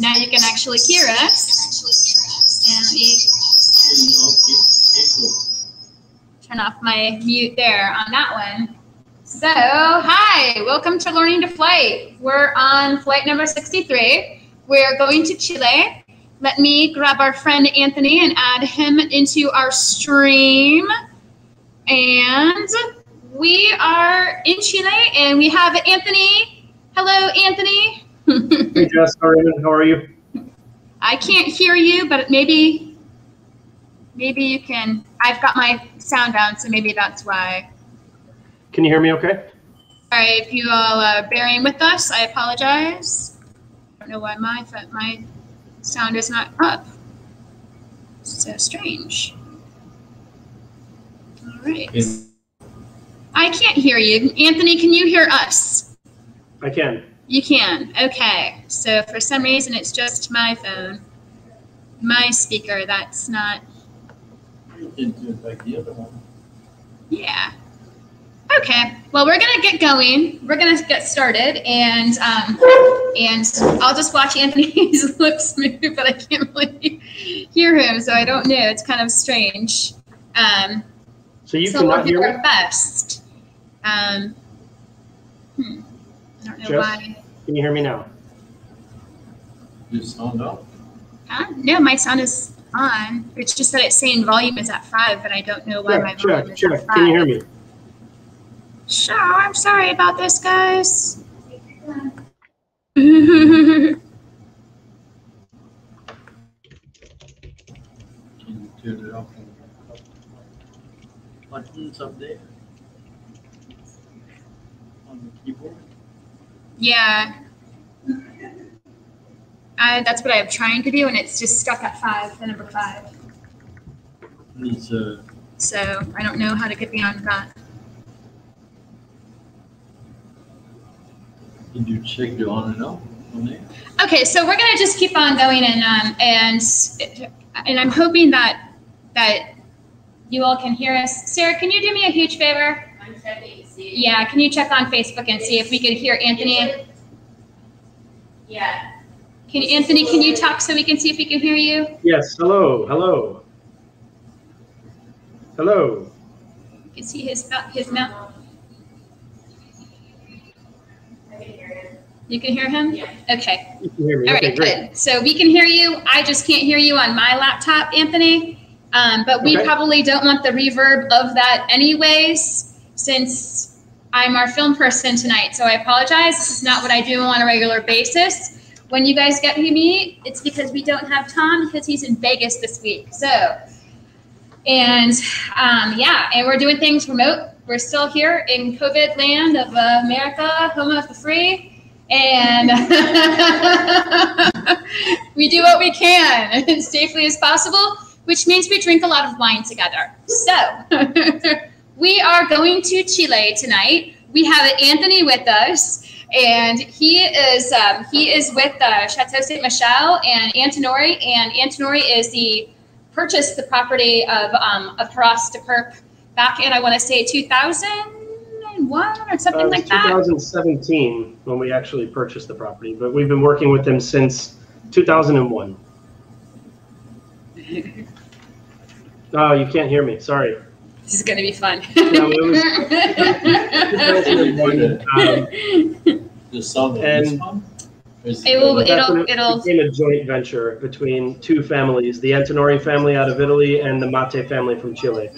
Now you can actually hear us. And let me turn off my mute there on that one. So, hi, welcome to Learning to Flight. We're on flight number 63. We're going to Chile. Let me grab our friend Anthony and add him into our stream. And we are in Chile and we have Anthony. Hello, Anthony. Hey, Jess. How are you? I can't hear you, but maybe, maybe you can. I've got my sound down, so maybe that's why. Can you hear me okay? Sorry if you all are bearing with us. I apologize. I don't know why my my sound is not up. So uh, strange. All right. I can't hear you. Anthony, can you hear us? I can. You can. Okay. So for some reason, it's just my phone, my speaker. That's not. Yeah. Okay. Well, we're gonna get going. We're gonna get started, and um, and I'll just watch Anthony's lips move, but I can't really hear him, so I don't know. It's kind of strange. Um, so you so cannot we'll hear me? best. Um, hmm. I don't know Jess? why. Can you hear me now? You sound up. Uh, no, my sound is on. It's just that it's saying volume is at five, but I don't know why my Check, volume check, is check. at five. Can you hear me? Sure, I'm sorry about this, guys. Can you turn it off? Buttons up there. On the keyboard. Yeah. I, that's what I'm trying to do, and it's just stuck at five, the number five. Needs a, So I don't know how to get beyond that. did you check the on and off? Okay, so we're gonna just keep on going, and um, and and I'm hoping that that you all can hear us. Sarah, can you do me a huge favor? I'm checking to see. Yeah, can you check on Facebook and see if we can hear Anthony? Yeah. Can Anthony, can you talk so we can see if we can hear you? Yes. Hello. Hello. Hello. You can see his his mouth. I can hear it. You can hear him? Yeah. Okay. You can hear me. All okay, right, great. good. So we can hear you. I just can't hear you on my laptop, Anthony. Um, but we Okay. probably don't want the reverb of that anyways, since I'm our film person tonight. So I apologize. This is not what I do on a regular basis. When you guys get me it's because we don't have Tom because he's in Vegas this week. So, and um, yeah, and we're doing things remote. We're still here in COVID land of America, home of the free, and we do what we can as safely as possible, which means we drink a lot of wine together. So, we are going to Chile tonight. We have Anthony with us, and he is um, he is with uh, Chateau Saint Michelle and Antinori, and Antinori is the purchased the property of um, of Haras de Pirque back in I want to say 2001 or something Uh, like that. 2017 when we actually purchased the property, but we've been working with them since 2001. Oh, you can't hear me. Sorry. This is going to be fun. No, it was Um, The sound And- this one? Or is It will- it'll- it it'll- became a joint venture between two families, the Antinori family out of Italy and the Matte family from Chile.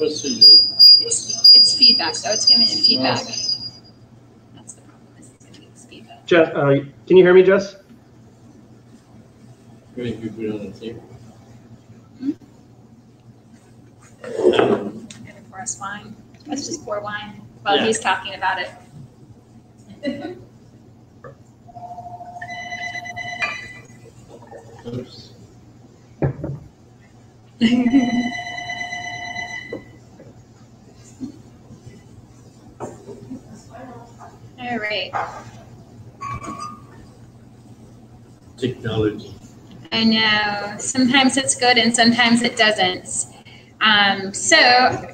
It's, it's feedback, so it's giving it feedback. That's the problem. This is going to be this feedback. Jess, uh, can you hear me, Jess? Where you put it on the table? I'm gonna us wine. Let's just pour wine while Yeah. he's talking about it. Oops. All right. Technology. I know. Sometimes it's good and sometimes it doesn't. Um, so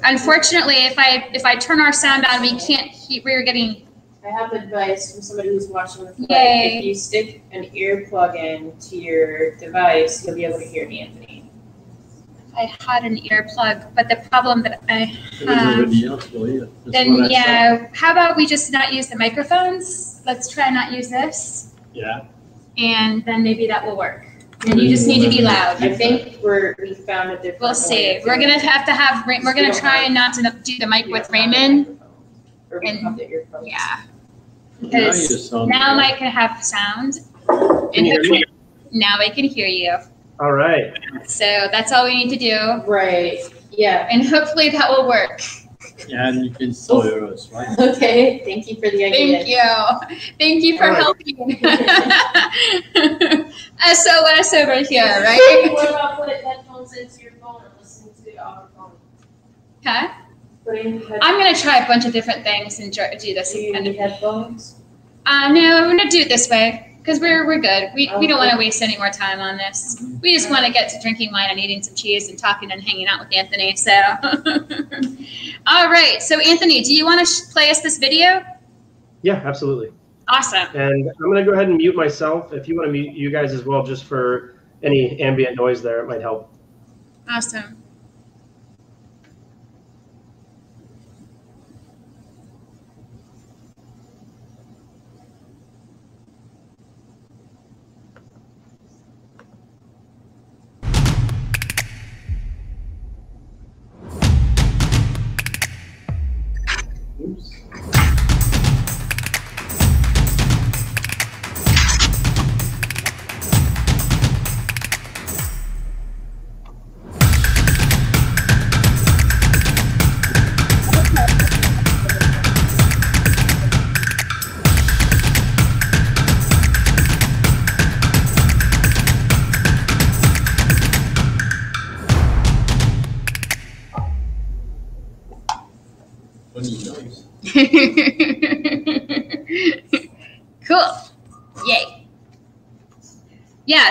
unfortunately, if I if I turn our sound on, we can't. He, we're getting I have the advice from somebody who's watching the flight. Yay. If you stick an ear plug in to your device, you'll be able to hear Anthony. I had an earplug, but the problem that I Everybody else will hear. That's what I then yeah, how about we just not use the microphones? Let's try not use this, Yeah. and then maybe that will work. And you just need to be mm-hmm. loud. I think we're we found a different. We'll see. We're gonna have to have Ra- we're gonna try and not to do the mic with don't have a Raymond. Or we don't and- have the earphones. Yeah, Now Because now. Mike can have sound, Can and you hear me? now I can hear you. All right. So that's all we need to do, Right. Yeah. and hopefully that will work. Yeah, and you can still hear us, right? Okay. Thank you for the idea. Thank you. Thank you for All right. helping. SOS over here, right? What about putting headphones into your phone and listening to the audio phone? Okay. Headphones. I'm gonna try a bunch of different things and do this. Do you need headphones? uh, no, I'm gonna do it this way because we're we're good. We, we don't want to waste any more time on this. We just want to get to drinking wine and eating some cheese and talking and hanging out with Anthony. So, all right. So, Anthony, do you want to sh- play us this video? Yeah, absolutely. Awesome. And I'm going to go ahead and mute myself. If you want to mute you guys as well, just for any ambient noise there, it might help. Awesome.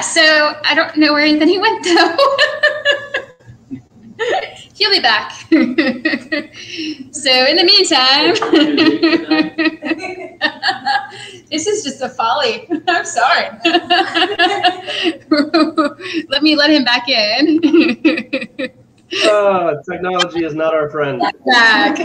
Yeah, so I don't know where Anthony went though. He'll be back. so in the meantime, this is just a folly. I'm sorry. let me let him back in. Uh, technology is not our friend. back.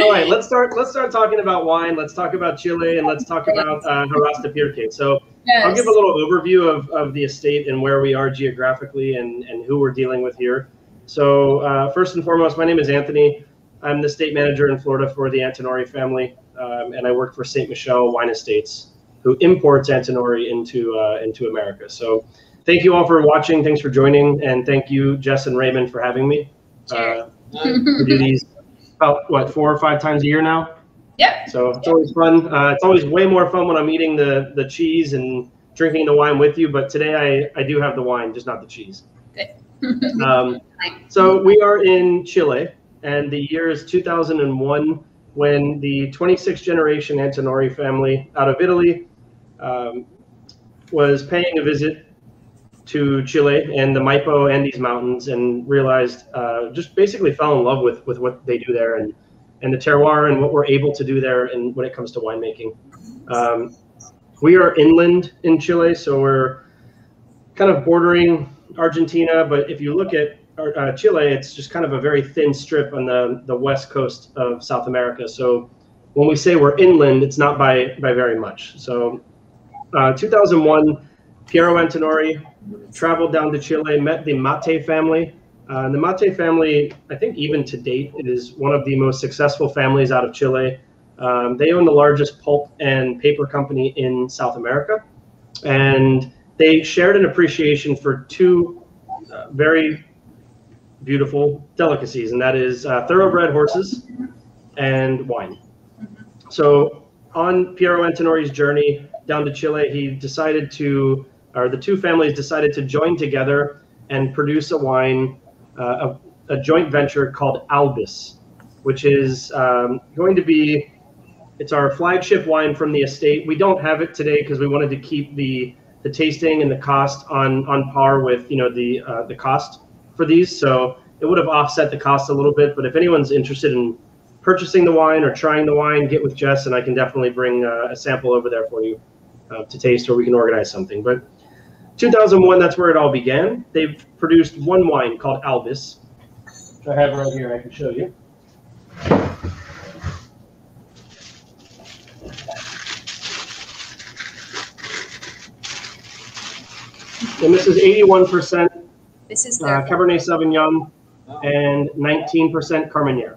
All right, let's start. Let's start talking about wine. Let's talk about Chile, and let's talk about uh, Haras de Pirque. So I'll give a little overview of, of the estate and where we are geographically and, and who we're dealing with here. So uh, first and foremost, my name is Anthony. I'm the state manager in Florida for the Antinori family, um, and I work for St. Michelle Wine Estates, who imports Antinori into uh, into America. So thank you all for watching. Thanks for joining, and thank you, Jess and Raymond, for having me. Uh, we do these about what four or five times a year now. Yep. So it's always fun. Uh, it's always way more fun when I'm eating the the cheese and drinking the wine with you. But today I I do have the wine, just not the cheese. Um, so we are in Chile, and the year is 2001 when the 26th generation Antinori family out of Italy um, was paying a visit to Chile and the Maipo Andes Mountains and realized uh, just basically fell in love with with what they do there and and the terroir and what we're able to do there and when it comes to winemaking. Um, we are inland in Chile, so we're kind of bordering Argentina, but if you look at uh, Chile, it's just kind of a very thin strip on the, the west coast of South America. So when we say we're inland, it's not by, by very much. So uh, 2001, Piero Antinori traveled down to Chile, met the Matte family. Uh, the Matte family, I think even to date, is one of the most successful families out of Chile. Um, they own the largest pulp and paper company in South America. And they shared an appreciation for two uh, very beautiful delicacies, and that is uh, thoroughbred horses and wine. So on Piero Antinori's journey down to Chile, he decided to, or the two families decided to join together and produce a wine, uh, a, a joint venture called Albus, which is um, going to be, it's our flagship wine from the estate. We don't have it today because we wanted to keep the the tasting and the cost on on par with you know the uh, the cost for these. So it would have offset the cost a little bit. But if anyone's interested in purchasing the wine or trying the wine, get with Jess, and I can definitely bring uh, a sample over there for you uh, to taste, or we can organize something. But 2001, that's where it all began. They've produced one wine called Albus, which I have right here. I can show you. And this is 81% This is uh. Cabernet Sauvignon and 19% Carmenere.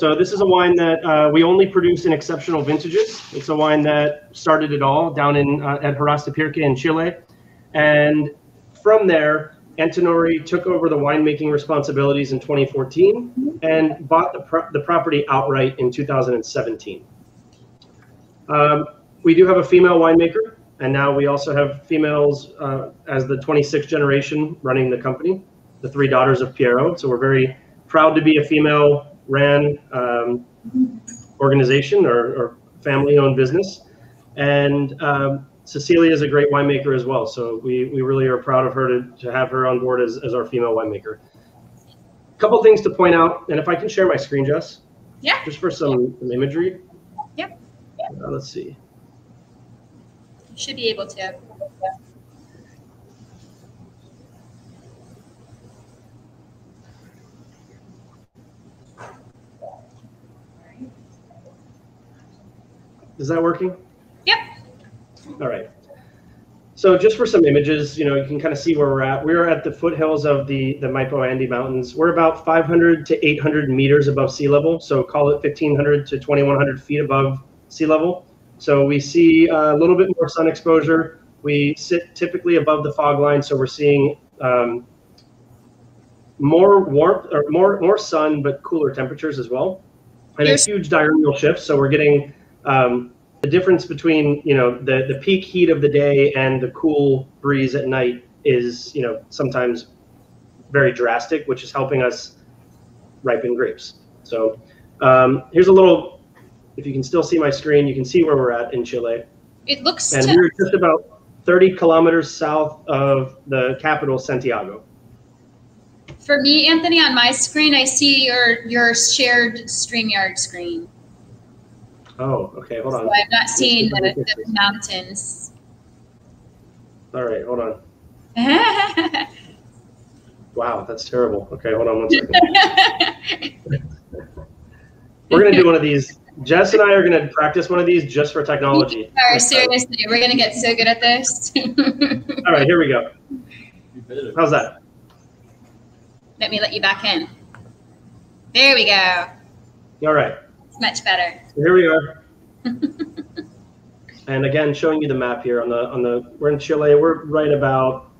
So this is a wine that uh, we only produce in exceptional vintages. It's a wine that started it all down in uh, at Haras de Pirque in Chile, and from there, Antinori took over the winemaking responsibilities in 2014 and bought the pro- the property outright in 2017. Um, we do have a female winemaker, and now we also have females uh, as the 26th generation running the company, the three daughters of Piero. So we're very proud to be a female ran um, organization or, or family owned business. And um, Cecilia is a great winemaker as well. So we, we really are proud of her to, to have her on board as, as our female winemaker. A couple things to point out, and if I can share my screen, Jess, Yeah. just for some, some imagery. Yep. Uh, let's see. You Should be able to. Is that working? Yep. All right. So just for some images, you know, you can kind of see where we're at. We're at the foothills of the, the Maipo Andes Mountains. We're about 500 to 800 meters above sea level. So call it 1500 to 2100 feet above sea level. So we see a little bit more sun exposure. We sit typically above the fog line. So we're seeing um, more warmth or more, more sun, but cooler temperatures as well. And a huge diurnal shift. So we're getting um, the difference between you know the the peak heat of the day and the cool breeze at night is you know sometimes very drastic, which is helping us ripen grapes. So um, here's a little. If you can still see my screen, you can see where we're at in Chile, It looks and we're just about 30 kilometers south of the capital, Santiago. for me, Anthony, on my screen, I see your your shared StreamYard screen. Oh, okay, hold on. So I'm not seeing the, the mountains. All right, hold on. Wow, that's terrible. Okay, hold on one second. We're gonna do one of these. Jess and I are gonna practice one of these just for technology. Sorry, seriously, we're gonna get so good at this. All right, here we go. How's that? Let me let you back in. There we go. All right, It's much better. so here we are. And again, showing you the map here on the on the we're in Chile. We're right about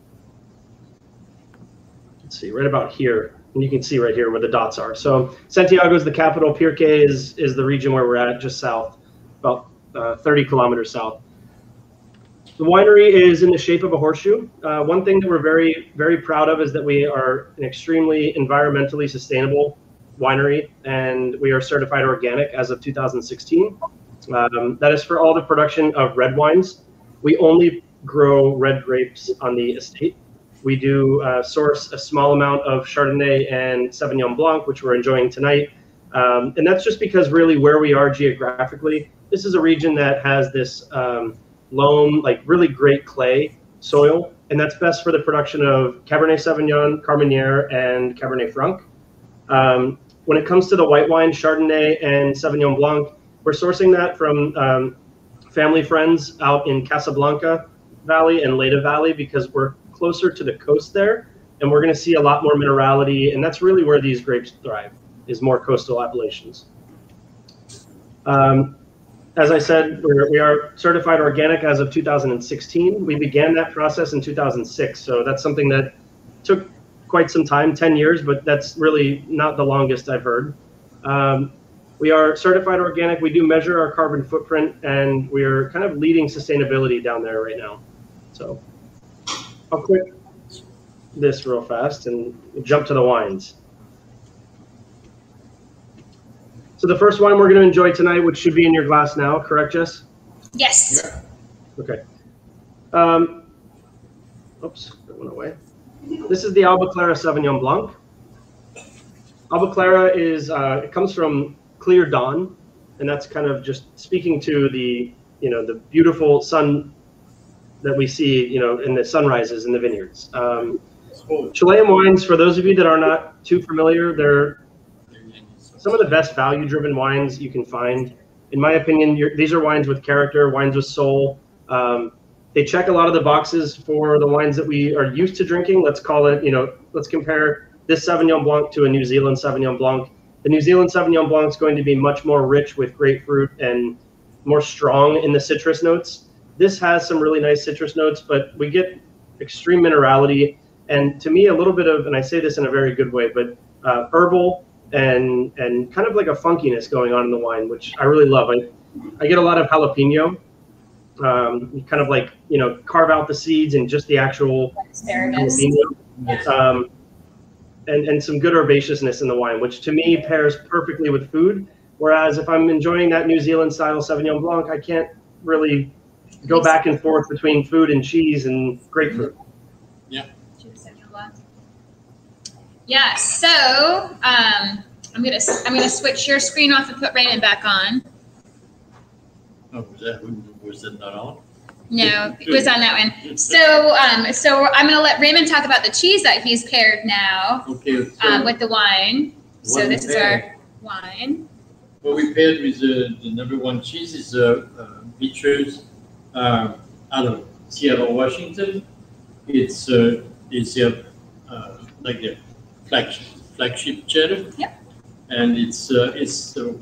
let's see, right about here. And you can see right here where the dots are. So Santiago is the capital. Pirque is is the region where we're at, just south, about uh, 30 kilometers south. The winery is in the shape of a horseshoe. Uh, one thing that we're very very proud of is that we are an extremely environmentally sustainable winery, and we are certified organic as of 2016. Um, that is for all the production of red wines. We only grow red grapes on the estate. We do uh, source a small amount of Chardonnay and Sauvignon Blanc, which we're enjoying tonight. Um, and that's just because really where we are geographically, this is a region that has this um, loam, like really great clay soil, and that's best for the production of Cabernet Sauvignon, Carmenere, and Cabernet Franc. Um, when it comes to the white wine, Chardonnay and Sauvignon Blanc, we're sourcing that from um, family friends out in Casablanca Valley and Leyda Valley because we're closer to the coast there, and we're going to see a lot more minerality, and that's really where these grapes thrive, is more coastal appellations. Um, as I said, we're, we are certified organic as of 2016. We began that process in 2006, so that's something that took quite some time 10 years, but that's really not the longest I've heard. Um, we are certified organic. We do measure our carbon footprint, and we are kind of leading sustainability down there right now. So I'll quit this real fast and jump to the wines. So the first wine we're going to enjoy tonight, which should be in your glass now, correct, Jess? Yes. Okay. Um, oops, that went away. This is the Alba Clara Sauvignon Blanc. Albaclara is uh, it comes from clear dawn, and that's kind of just speaking to the you know the beautiful sun that we see you know in the sunrises in the vineyards. Um, Chilean wines, for those of you that are not too familiar, they're some of the best value-driven wines you can find. In my opinion, these are wines with character, wines with soul. Um, they check a lot of the boxes for the wines that we are used to drinking. Let's call it, you know, let's compare this Sauvignon Blanc to a New Zealand Sauvignon Blanc. The New Zealand Sauvignon Blanc is going to be much more rich with grapefruit and more strong in the citrus notes. This has some really nice citrus notes, but we get extreme minerality and to me a little bit of, and I say this in a very good way, but uh, herbal and and kind of like a funkiness going on in the wine, which I really love. I I get a lot of jalapeno. Um, kind of like you know carve out the seeds and just the actual Asparagus. jalapeno. Um, and, and some good herbaceousness in the wine, which to me pairs perfectly with food. Whereas if I'm enjoying that New Zealand style Sauvignon Blanc, I can't really go back and forth between food and cheese and grapefruit. Yeah, Yeah. so um, I'm gonna I'm gonna switch your screen off and put Raymond back on. Oh, was that, was that not on? No, it was on that one. So um, so I'm gonna let Raymond talk about the cheese that he's paired now Okay. so um, with the wine. So this we is our wine. What we paired with the, the number one cheese is uh, uh, Beecher's uh, out of Seattle, Washington. It's uh, it's uh, uh, like the flagship, flagship cheddar. Yep. And it's uh, it's uh,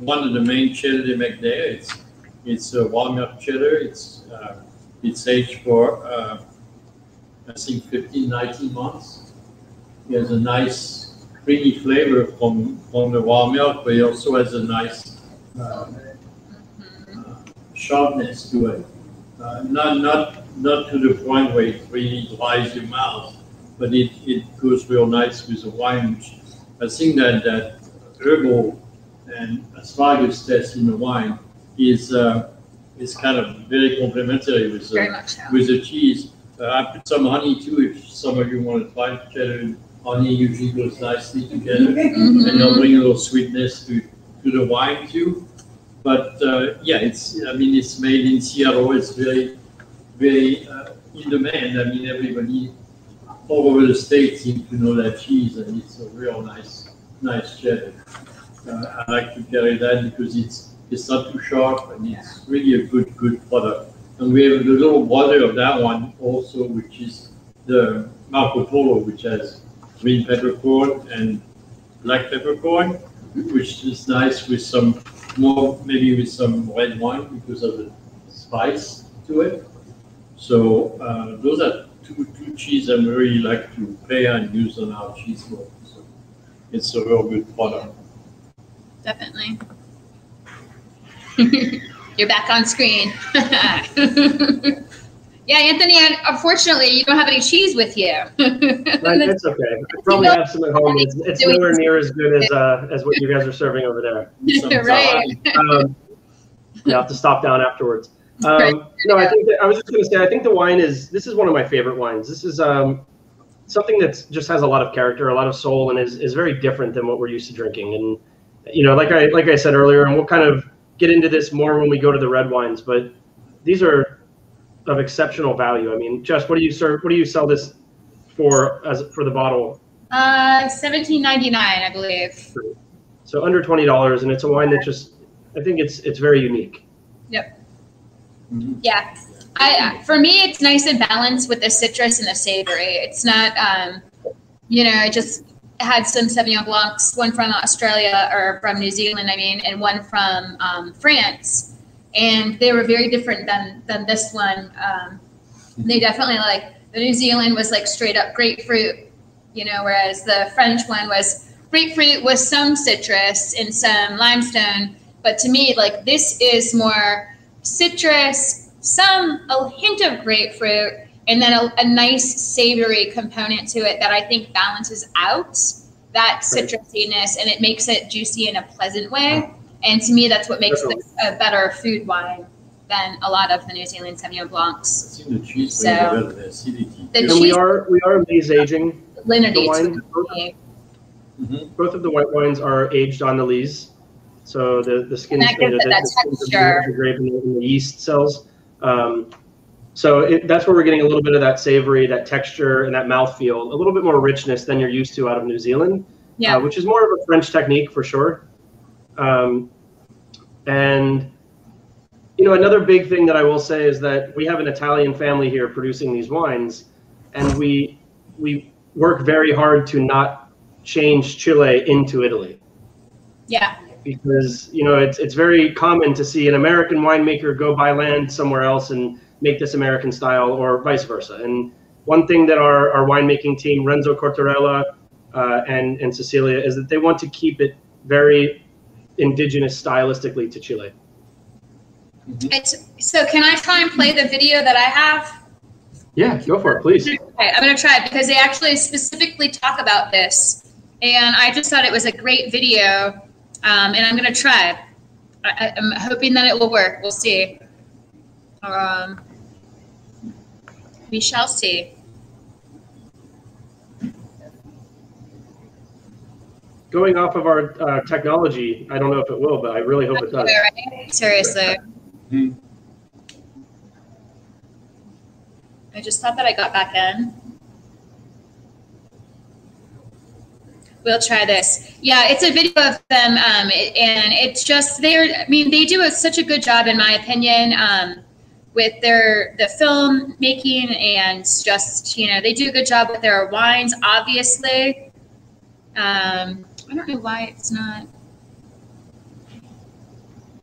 one of the main cheddar they make there. It's it's a wild milk cheddar. It's uh, it's aged for uh, I think 15, 19 months. It has a nice creamy flavor from from the wild milk, but it also has a nice uh, Mhm. sharpness to it. Uh, not not not to the point where it really dries your mouth, but it, it goes real nice with the wine. I think that that herbal and asparagus test in the wine is uh, is kind of very complementary with the, much so. with the cheese. Uh, I put some honey too if some of you want to try cheddar and honey usually goes nicely together Mhm. and they'll bring a little sweetness to, to the wine too. But uh, yeah, it's I mean it's made in Seattle. It's very very uh, in demand. I mean everybody all over the state seems to know that cheese, and it's a real nice nice cheddar. Uh, I like to carry that because it's it's not too sharp and it's really a good good product. And we have the little brother of that one also, which is the Marco Polo, which has green peppercorn and black peppercorn, which is nice with some more, maybe with some red wine because of the spice to it. So uh, those are two, two cheese I really like to pair and use on our cheese board. So it's a real good product. Definitely. You're back on screen. yeah, Anthony. Unfortunately, you don't have any cheese with you. But That's okay. I probably have some at home. It's, it's nowhere near as good as uh, as what you guys are serving over there. Some right. Um, you have to stop down afterwards. Um, no, I think that, I was just going to say I think the wine is this is one of my favorite wines. This is um, something that just has a lot of character, a lot of soul, and is, is very different than what we're used to drinking. And you know, like I like I said earlier, and we'll kind of get into this more when we go to the red wines, but these are of exceptional value. I mean, Jess, what do you serve? What do you sell this for as for the bottle? Uh, seventeen ninety nine, I believe. So under twenty dollars, and it's a wine that just I think it's it's very unique. Yep. Yeah. I, for me, it's nice and balanced with the citrus and the savory. It's not, um, you know, I just had some Sauvignon Blancs, one from Australia or from New Zealand, I mean, and one from um, France. And they were very different than, than this one. Um, they definitely like, the New Zealand was like straight up grapefruit, you know, whereas the French one was grapefruit with some citrus and some limestone. But to me, like, this is more citrus, some a hint of grapefruit, and then a, a nice savory component to it that I think balances out that Right. citrusiness and it makes it juicy in a pleasant way. And to me, that's what makes this a better food wine than a lot of the New Zealand Sauvignon I Blancs. think the cheese So- brings a bit of acidity. The And too. we are we are maze aging the Salinity wine. Mm-hmm. Both of the white wines are aged on the lees. So the, the skin, And that gives the, it that the, the, texture. the grape and the, and the yeast cells. Um, so it, that's where we're getting a little bit of that savory, that texture, and that mouthfeel, a little bit more richness than you're used to out of New Zealand, Yeah. uh, which is more of a French technique for sure. Um, and you know, another big thing that I will say is that we have an Italian family here producing these wines, and we we work very hard to not change Chile into Italy Yeah. because you know it's it's very common to see an American winemaker go buy land somewhere else and make this American style, or vice versa. And one thing that our, our winemaking team, Renzo Cotarella uh, and and Cecilia, is that they want to keep it very indigenous stylistically to Chile. It's, so can I try and play the video that I have? Yeah, go for it, please. Okay, I'm gonna try it because they actually specifically talk about this, and I just thought it was a great video, um, and I'm gonna try. I, I- I'm hoping that it will work. We'll see. Um, we shall see. Going off of our uh, technology, I don't know if it will, but I really hope it does. Right? Seriously. Hmm. I just thought that I got back in. We'll try this. Yeah, it's a video of them, um, and it's just they're. I mean, they do a, such a good job, in my opinion, um, with their the film making and just you know they do a good job with their wines. Obviously, um, I don't know why it's not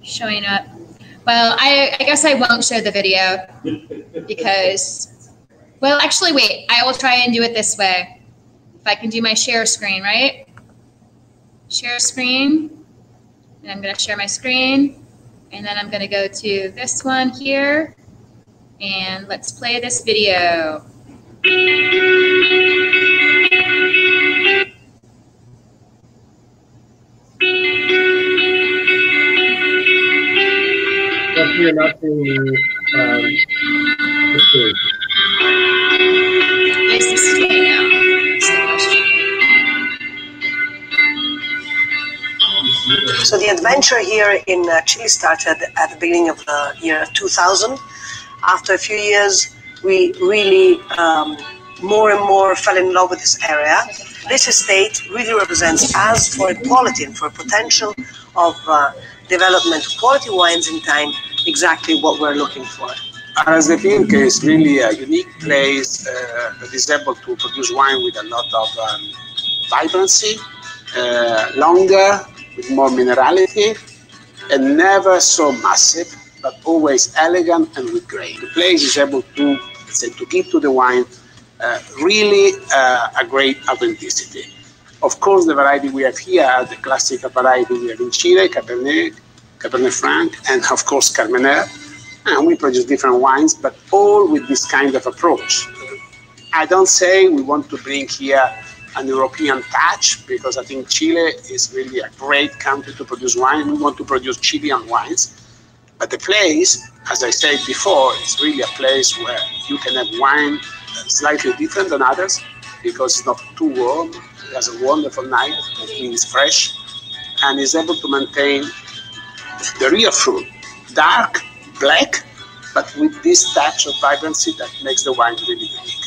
showing up. Well, I, I guess I won't show the video because, well, actually, wait. I will try and do it this way. If I can do my share screen, right? Share screen. And I'm going to share my screen. And then I'm going to go to this one here. And let's play this video. But you're not seeing the, um, the screen. Is this today now? That's the question. So the adventure here in uh, Chile started at the beginning of the year 2000. After a few years, we really um, more and more fell in love with this area. This estate really represents us for quality and for potential of uh, development of quality wines in time, exactly what we're looking for. Haras de Pirque is really a unique place uh, that is able to produce wine with a lot of um, vibrancy, uh, longer, with more minerality, and never so massive, but always elegant and with grain. The place is able to, say, to give to the wine uh, really uh, a great authenticity. Of course, the variety we have here are the classic variety we have in Chile, Cabernet, Cabernet Franc, and of course Carmener. And we produce different wines, but all with this kind of approach. I don't say we want to bring here an European touch because I think Chile is really a great country to produce wine. We want to produce Chilean wines. But the place, as I said before, is really a place where you can have wine slightly different than others because it's not too warm. It has a wonderful night, it means fresh, and is able to maintain the real fruit, dark, black, but with this touch of vibrancy that makes the wine really unique.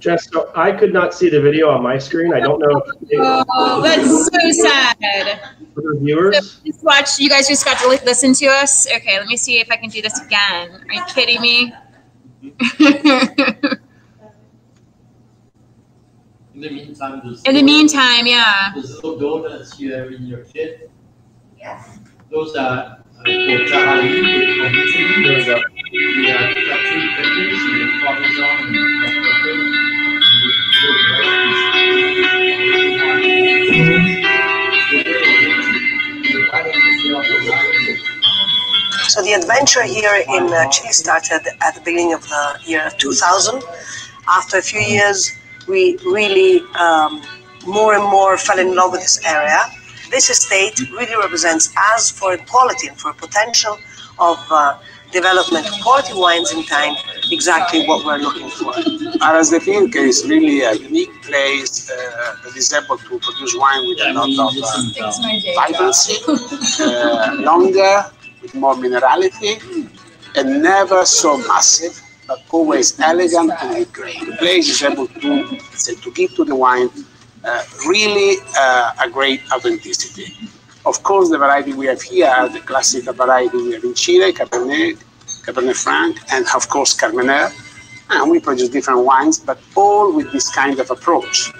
Jess, so I could not see the video on my screen. I don't know if Oh, that's so sad. other viewers. Just watch. You guys just got to li- listen to us. Okay, let me see if I can do this again. Are you kidding me? In the meantime, In the meantime, yeah. those little donuts you have in your kit, Yes. those are uh, So the adventure here in uh, Chile started at the beginning of the year 2000. After a few years, we really um, more and more fell in love with this area. this estate really represents, as for quality and for potential of uh, development of quality wines in time, exactly what we're looking for. Haras de Pirque is really a unique place uh, that is able to produce wine with a lot of uh, It's vibrancy, uh, longer, with more minerality, and never so massive, but always elegant and with grain. The place is able to, to give to the wine uh, really uh, a great authenticity. Of course, the variety we have here, are the classic variety we have in Chile, Cabernet, Cabernet Franc, and of course Carmener. And we produce different wines, but all with this kind of approach.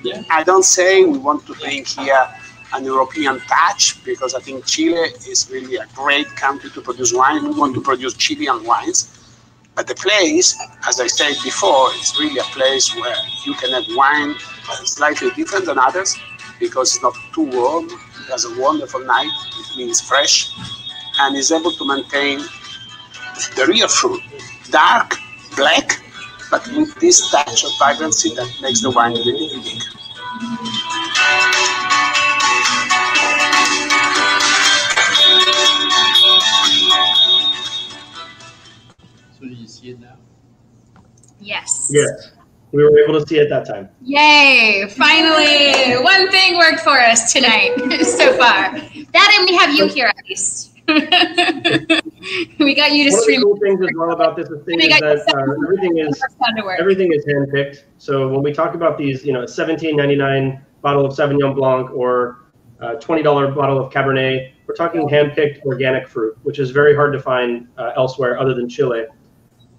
Yeah. I don't say we want to bring here an European touch because I think Chile is really a great country to produce wine. We want to produce Chilean wines. But the place, as I said before, is really a place where you can have wine slightly different than others because it's not too warm. It has a wonderful night, it means fresh, and is able to maintain the real fruit, dark, black, but with this touch of vibrancy that makes the wine really unique. So do you see it now? Yes. Yes, we were able to see it that time. Yay! Finally, one thing worked for us tonight so far. That and we have you here at least. we got you to One of the cool things as well about this We is that uh, everything is everything is handpicked. So when we talk about these, you know, seventeen ninety nine bottle of Sauvignon Blanc or uh, twenty dollar bottle of Cabernet, we're talking handpicked organic fruit, which is very hard to find uh, elsewhere other than Chile.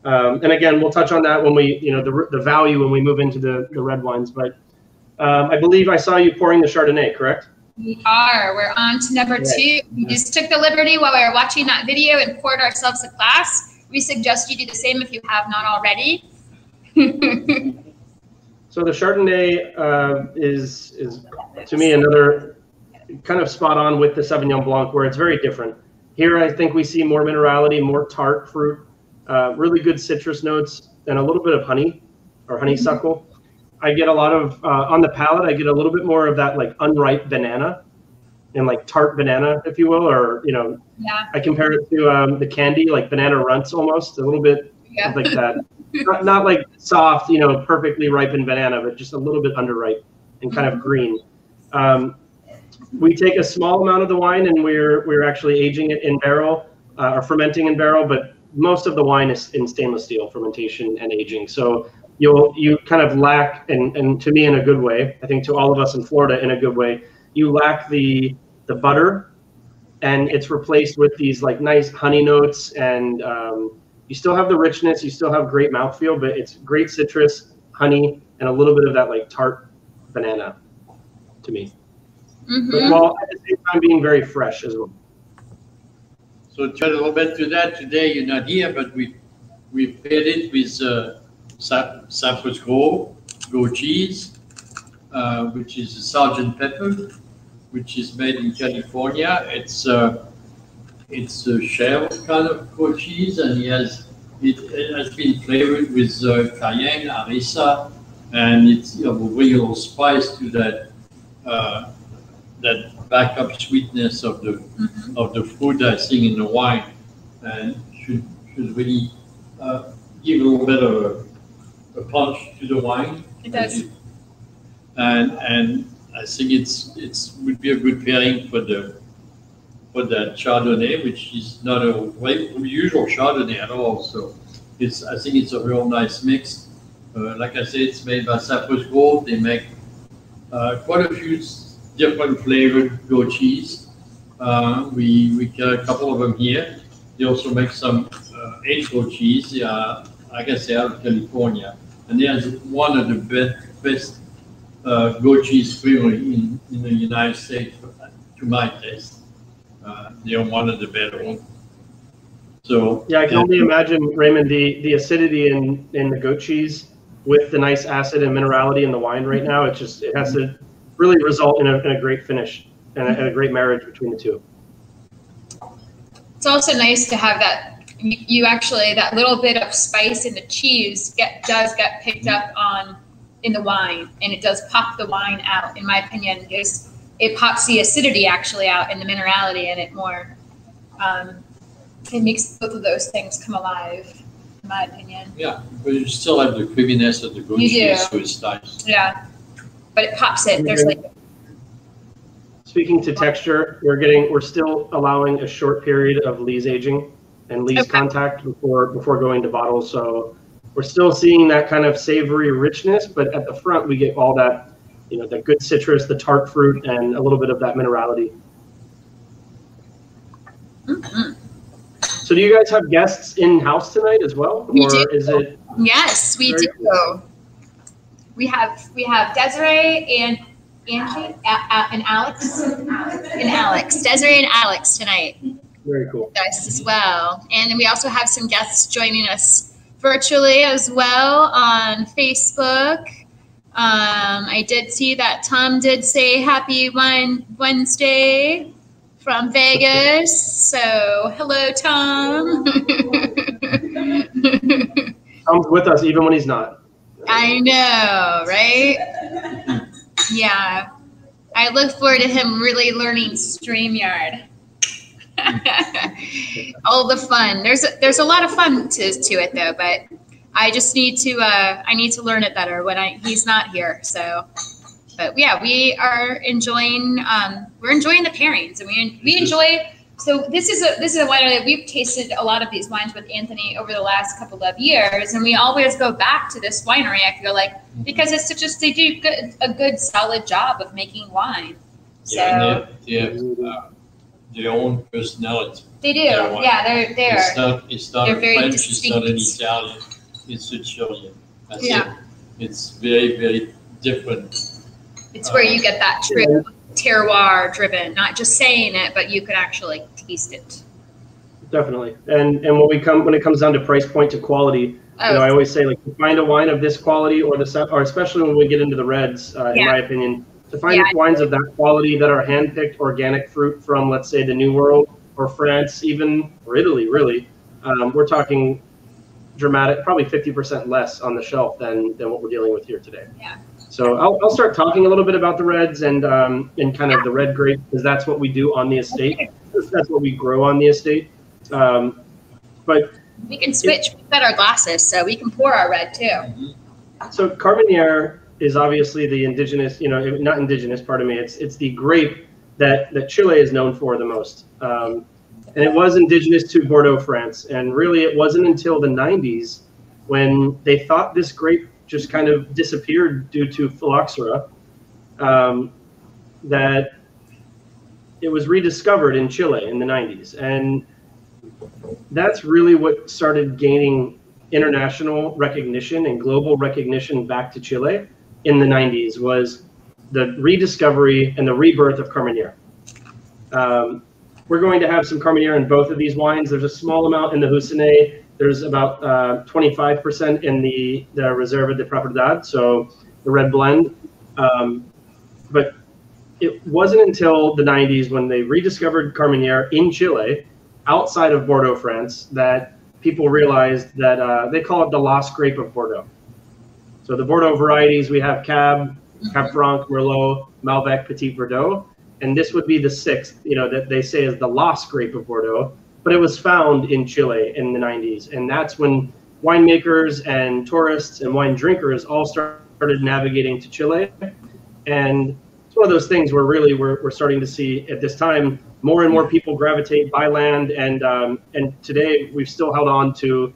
Um, and again, we'll touch on that when we, you know, the, the value when we move into the, the red wines. But um, I believe I saw you pouring the Chardonnay, correct? We are. We're on to number Right. two. We just took the liberty while we were watching that video and poured ourselves a glass. We suggest you do the same if you have not already. So the Chardonnay uh, is is to me another kind of spot on with the Sauvignon Blanc, where it's very different. Here, I think we see more minerality, more tart fruit, uh, really good citrus notes, and a little bit of honey or honeysuckle. I get a lot of uh, on the palate. I get a little bit more of that like unripe banana and like tart banana, if you will, or you know, yeah. I compare it to um, the candy, like banana runts almost, a little bit Yeah. like that. not, not like soft, you know, perfectly ripened banana, but just a little bit underripe and kind of green. Um, we take a small amount of the wine and we're we're actually aging it in barrel uh, or fermenting in barrel, but most of the wine is in stainless steel fermentation and aging. So you'll you kind of lack, and and to me in a good way, I think to all of us in Florida in a good way, you lack the the butter, and it's replaced with these like nice honey notes and um, you still have the richness, you still have great mouthfeel, but it's great citrus, honey, and a little bit of that like tart banana to me. But Mhm. while at the same time being very fresh as well. So a little bit to that, today you're not here, but we, we paired it with uh, Cypress Grove, goat cheese, uh, which is a Sergeant Pepper, which is made in California. It's, uh, it's a shell kind of goat cheese and it has, it, it has been flavored with uh, cayenne, harissa, and it's, you know, a little spice to that, uh, that backup sweetness of the Mhm. of the food I think in the wine and should should really uh, give a little bit of a, a punch to the wine. It does. And and I think it's it's would be a good pairing for the for that Chardonnay, which is not a way, usual Chardonnay at all. So it's I think it's a real nice mix. Uh, like I said, it's made by Cypress Grove. They make uh, quite a few different flavored goat cheese. Uh, we we get a couple of them here. They also make some uh, aged goat cheese. Uh, guess they're out of California, and there's one of the best best uh, goat cheese creamery in, in the United States, to my taste. Uh, they're one of the better ones. So Yeah, I can only imagine, Raymond, the, the acidity in, in the goat cheese with the nice acid and minerality in the wine right now. It just it has to really result in a, in a great finish and a, and a great marriage between the two. It's also nice to have that. You, you actually that little bit of spice in the cheese get does get picked up on in the wine, and it does pop the wine out. In my opinion, there's it pops the acidity actually out and the minerality in it more. Um, it makes both of those things come alive, in my opinion. Yeah, but you still have the creaminess of the goat cheese, so it's nice. Yeah, but it pops it. There's like Speaking to texture, we're getting, we're still allowing a short period of lees aging and lees Okay. contact before, before going to bottles. So we're still seeing that kind of savory richness, but at the front, we get all that, you know, the good citrus, the tart fruit, and a little bit of that minerality. Mhm. So do you guys have guests in-house tonight as well? We Or do. is it, yes, we do. We have we have Desiree and Angie and Alex and Alex Desiree and Alex tonight. very cool. us as well. And then we also have some guests joining us virtually as well on Facebook. Um, I did see that Tom did say Happy Wednesday from Vegas. So, hello, Tom. Tom's with us even when he's not. I know, right? Yeah. I look forward to him really learning StreamYard. All the fun. There's a, there's a lot of fun to, to it though, but I just need to uh, I need to learn it better when I he's not here. So, but yeah, we are enjoying um, we're enjoying the pairings and we we enjoy. So this is a this is a wine that we've tasted a lot of these wines with Anthony over the last couple of years, and we always go back to this winery. I feel like because it's just they do good, a good solid job of making wine. So Yeah, and they have, they have uh, their own personality. they do, Yeah, wine. yeah, they're. It's not, it's not They're very French, it's not an. Italian, it's a Chilean. That's Yeah. it. It's very, very different. It's where you get that true terroir driven, not just saying it, but you could actually taste it. Definitely. And and when we come when it comes down to price point to quality, you know, I Oh, always say like to find a wine of this quality or the or especially when we get into the reds, uh, in my opinion, to find Yeah. wines of that quality that are handpicked organic fruit from let's say the New World or France, even or Italy, really, um, we're talking dramatic, probably fifty percent less on the shelf than than what we're dealing with here today. Yeah. So I'll, I'll start talking a little bit about the reds and um, and kind of the red grape because that's what we do on the estate. That's what we grow on the estate. Um, but we can switch. We've got our glasses, so we can pour our red too. So Carmenere is obviously the indigenous, you know, not indigenous, pardon me. It's it's the grape that that Chile is known for the most, um, and it was indigenous to Bordeaux, France. And really, it wasn't until the '90s when they thought this grape just kind of disappeared due to phylloxera um, that it was rediscovered in Chile in the '90s, and that's really what started gaining international recognition and global recognition back to Chile in the 90s was the rediscovery and the rebirth of Carmenere. Um, we're going to have some Carmenere in both of these wines. There's a small amount in the Hussonet. There's about uh, 25% in the, the Reserva de Propiedad, so the red blend. Um, but it wasn't until the 90s when they rediscovered Carmenere in Chile, outside of Bordeaux, France, that people realized that uh, they call it the lost grape of Bordeaux. So the Bordeaux varieties, we have Cab, Cab Franc, Merlot, Malbec, Petit Verdot, and this would be the sixth, you know, that they say is the lost grape of Bordeaux, but it was found in Chile in the 90s. And that's when winemakers and tourists and wine drinkers all started navigating to Chile. And it's one of those things where really we're, we're starting to see at this time more and more people gravitate by land, and um, and today we've still held on to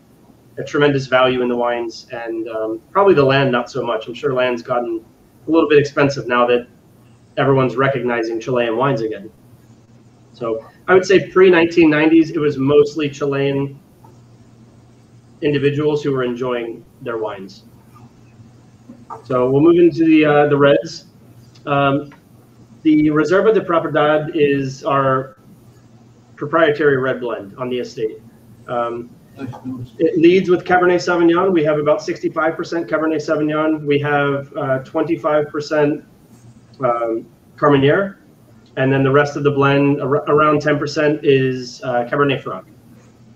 a tremendous value in the wines, and um, probably the land not so much. I'm sure land's gotten a little bit expensive now that everyone's recognizing Chilean wines again. So I would say pre 1990s, it was mostly Chilean individuals who were enjoying their wines. So we'll move into the uh, the reds. Um, the Reserva de Propiedad is our proprietary red blend on the estate. Um, it leads with Cabernet Sauvignon. We have about 65% Cabernet Sauvignon. We have uh, 25% um, Carmenere. And then the rest of the blend, ar- around 10%, is uh, Cabernet Franc.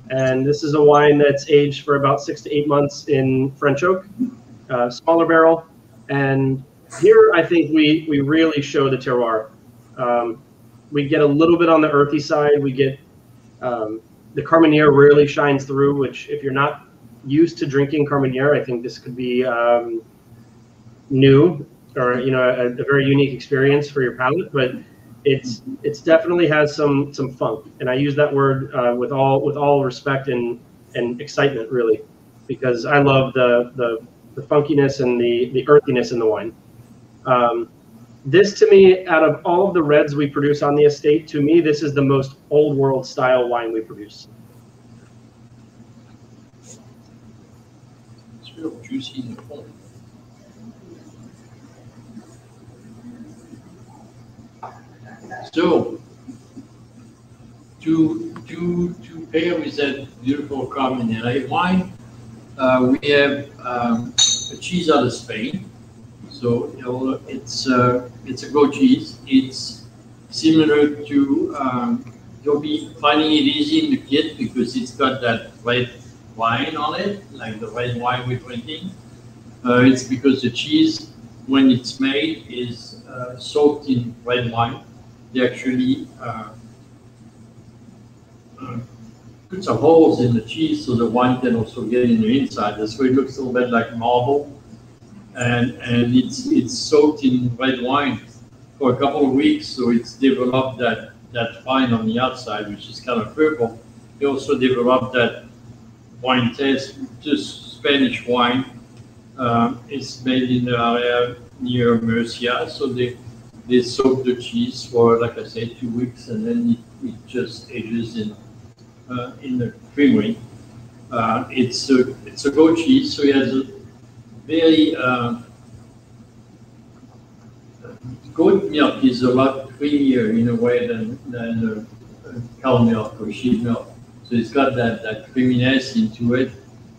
And this is a wine that's aged for about six to eight months in French oak, uh, smaller barrel. And here, I think we we really show the terroir. Um, we get a little bit on the earthy side. We get um, the Carmenere rarely shines through, which if you're not used to drinking Carmenere, I think this could be um, new or you know a, a, very unique experience for your palate. But it's it's definitely has some some funk, and I use that word uh, with all with all respect and and excitement, really, because I love the the, the funkiness and the the earthiness in the wine. Um, this to me, out of all of the reds we produce on the estate, to me, this is the most old world style wine we produce. It's real juicy and full. So, to, to, to pair with that beautiful Carmenere wine, uh, we have um, a cheese out of Spain. So it's uh, it's a goat cheese. It's similar to um, you'll be finding it easy in the kit because it's got that red wine on it, like the red wine we're drinking. Uh, it's because the cheese, when it's made, is uh, soaked in red wine they actually uh, uh, put some holes in the cheese so the wine can also get in the inside. That's why it looks a little bit like marble. And, and it's, it's soaked in red wine for a couple of weeks, so it's developed that, that fine on the outside, which is kind of purple. They also developed that wine taste, just Spanish wine. Uh, it's made in the area near Murcia, so they they soak the cheese for, like I say, two weeks, and then it, it just ages in uh, in the creamery. Uh, it's a it's a goat cheese, so it has a very uh, goat milk is a lot creamier in a way than than cow milk or sheep milk. So it's got that, that creaminess into it,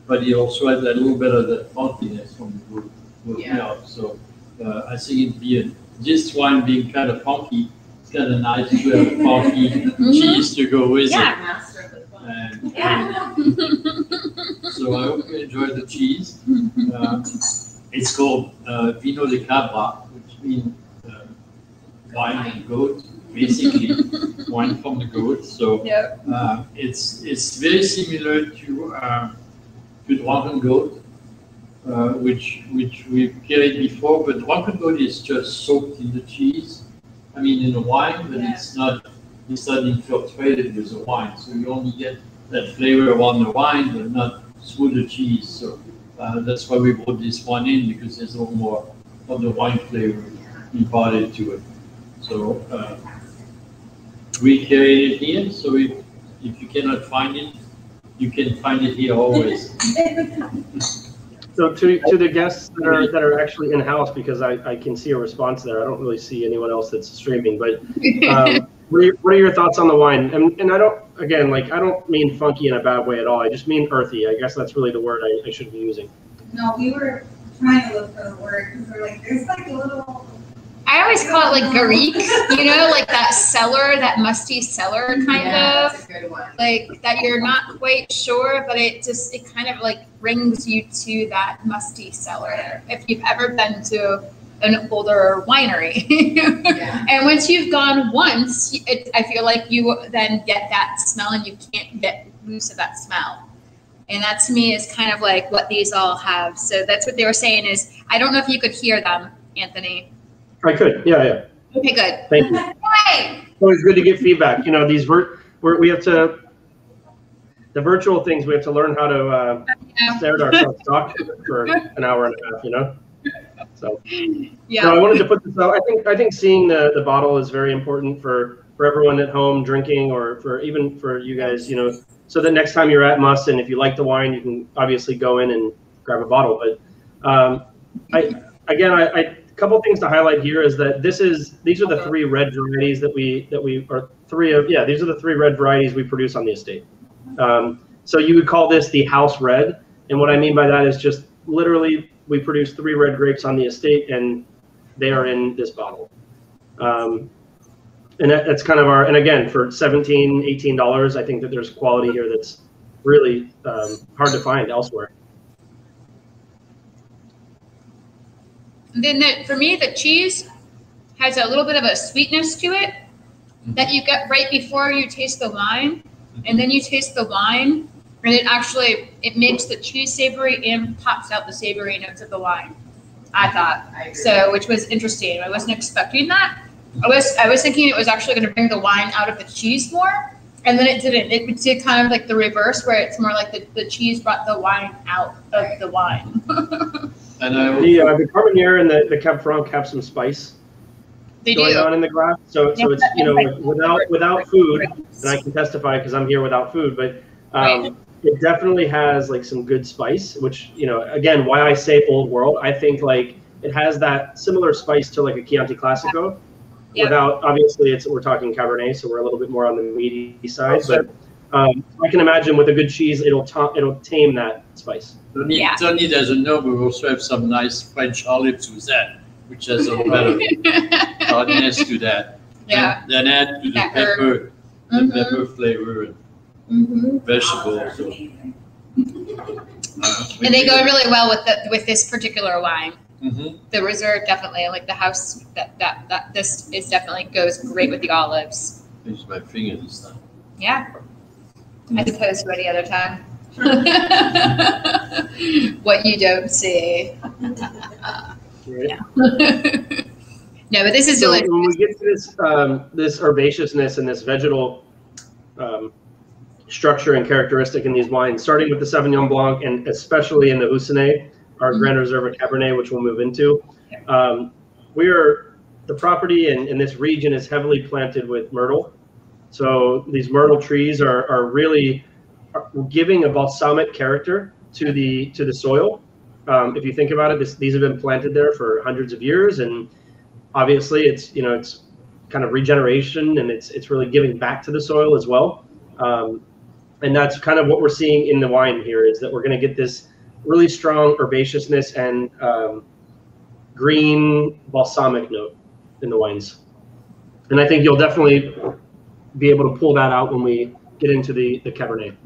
but it also has a little bit of that funkiness from the goat, goat yeah. milk. So uh, I think it'd be a this one being kind of funky, it's kind of nice to have funky mm-hmm. cheese to go with yeah. it. And, yeah. so I hope you enjoy the cheese. Uh, it's called uh, Vino de Cabra, which means uh, wine of goat, basically wine from the goat. So yep. uh, it's it's very similar to uh, to drunken goat uh, which which we've carried before, but drunken goat is just soaked in the cheese. I mean, in the wine, but yeah. it's not it's not infiltrated with the wine, so you only get that flavor on the wine, but not through the cheese. So uh, that's why we brought this one in because there's a little more of the wine flavor imparted to it. So uh, we carry it here. So if if you cannot find it, you can find it here always. So to, to the guests that are that are actually in house, because I, I can see a response there. I don't really see anyone else that's streaming, but um, what, are your, what are your thoughts on the wine? And, and I don't again like I don't mean funky in a bad way at all. I just mean earthy. I guess that's really the word I, I should be using. No, we were trying to look for the word because we're like, there's like a little I always call it like garrigue, you know, like that cellar, that musty cellar kind yeah, of. Like that you're not quite sure, but it just it kind of like brings you to that musty cellar. If you've ever been to an older winery. yeah. And once you've gone once, it, I feel like you then get that smell and you can't get loose of that smell. And that to me is kind of like what these all have. So that's what they were saying is I don't know if you could hear them, Anthony. I could, yeah, yeah. Okay, good. Thank you. It's always good to get feedback. You know, these ver- we have to the virtual things. We have to learn how to uh, stare at ourselves talk for an hour and a half. You know. So, yeah. So I wanted to put this out. I think I think seeing the the bottle is very important for for everyone at home drinking, or for even for you guys. You know, so that next time you're at Must, and if you like the wine, you can obviously go in and grab a bottle. But um, I again, I, I couple things to highlight here is that this is these are the three red varieties that we that we are three of yeah these are the three red varieties we produce on the estate. Um, so you would call this the house red, and what I mean by that is just literally we produce three red grapes on the estate, and they are in this bottle. Um, and that, that's kind of our and again for 17 18 dollars i think that there's quality here that's really um, hard to find elsewhere then the, for me, the cheese has a little bit of a sweetness to it mm-hmm. that you get right before you taste the wine, and then you taste the wine, and it actually it makes the cheese savory and pops out the savory notes of the wine. I thought I so, which was interesting. I wasn't expecting that. I was I was thinking it was actually going to bring the wine out of the cheese more, and then it didn't. It did kind of like the reverse, where it's more like the, the cheese brought the wine out of the wine. And I The, uh, the Carmenere and the, the Cab Franc have some spice they going do. on in the glass. So, so it's, you know, without, without food, and I can testify because I'm here without food, but um, it definitely has like some good spice, which, you know, again, why I say old world, I think like it has that similar spice to like a Chianti Classico. Yeah. Without, obviously, it's we're talking Cabernet, so we're a little bit more on the meaty side, but um, I can imagine with a good cheese, it'll ta- it'll tame that spice. Tony, Yeah. Tony doesn't know, but we also have some nice French olives with that, which has a better hardness to that. yeah. Then add to the That herb. pepper, the Mhm. pepper flavor and hmm vegetables. So, And they go really well with the with this particular wine. Mhm. The reserve definitely, like the house, that that that this is definitely goes great with the olives. Use my finger this time. Yeah, as opposed to any other time. what you don't see. Right? no, but this is So delicious. when we get to this um, this herbaceousness and this vegetal um, structure and characteristic in these wines, starting with the Sauvignon Blanc and especially in the Hussonet, our Mhm. Grand Reserve Cabernet, which we'll move into, um, we are the property in, in this region is heavily planted with myrtle. So these myrtle trees are, are really giving a balsamic character to the to the soil. Um, if you think about it, this, these have been planted there for hundreds of years, and obviously it's you know it's kind of regeneration and it's it's really giving back to the soil as well. Um, and that's kind of what we're seeing in the wine here is that we're going to get this really strong herbaceousness and um, green balsamic note in the wines. And I think you'll definitely be able to pull that out when we get into the, the Cabernet.